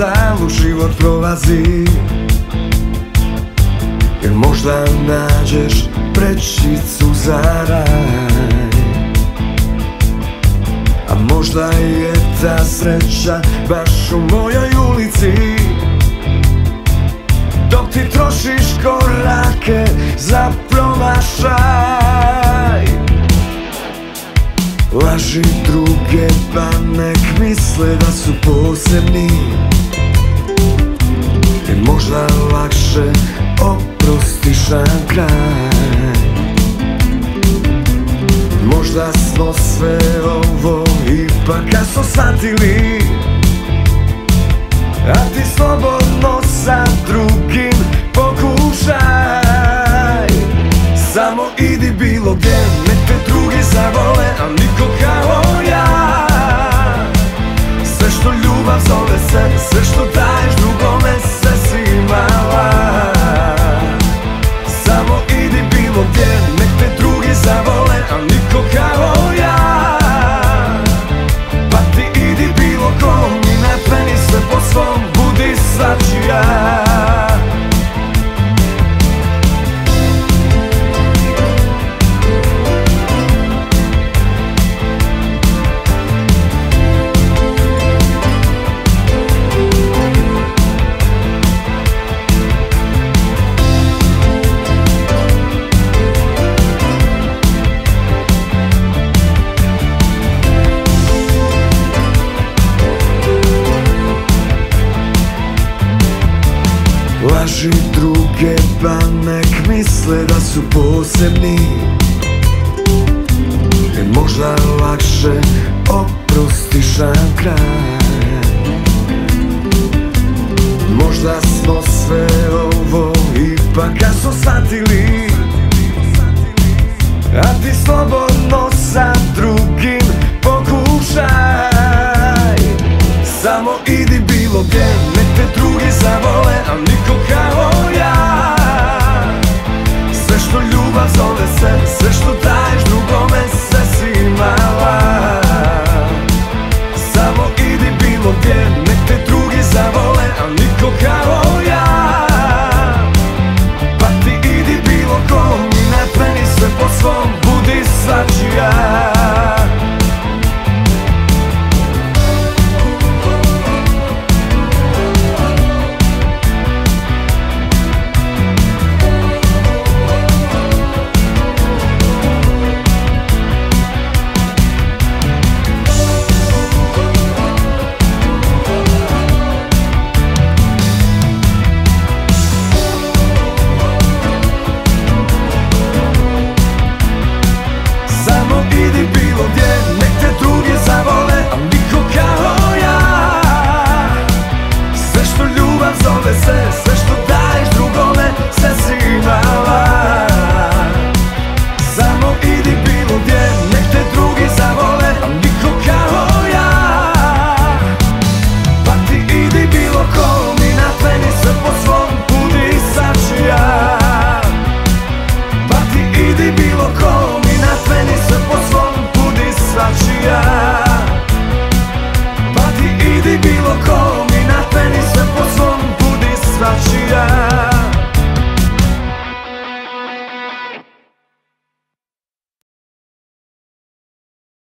samo život prolazi. Jer možda nađeš prečicu za raj? A možda je ta sreća baš u mojoj ulici? Dok ti trošiš korake za promašaj Laži druge pa nek misle da su posebni možda lakše oprostiš na kraj Možda smo sve ovo ipak kasno shvatili A ti slobodno sa drugim pokušaj. Samo idi bilo gdje, nek te drugi zavole, a niko kao Laži druge pa nek misle da su posebni. Jer možda lakše oprostiš na kraj Možda smo sve ovo ipak kasno shvatili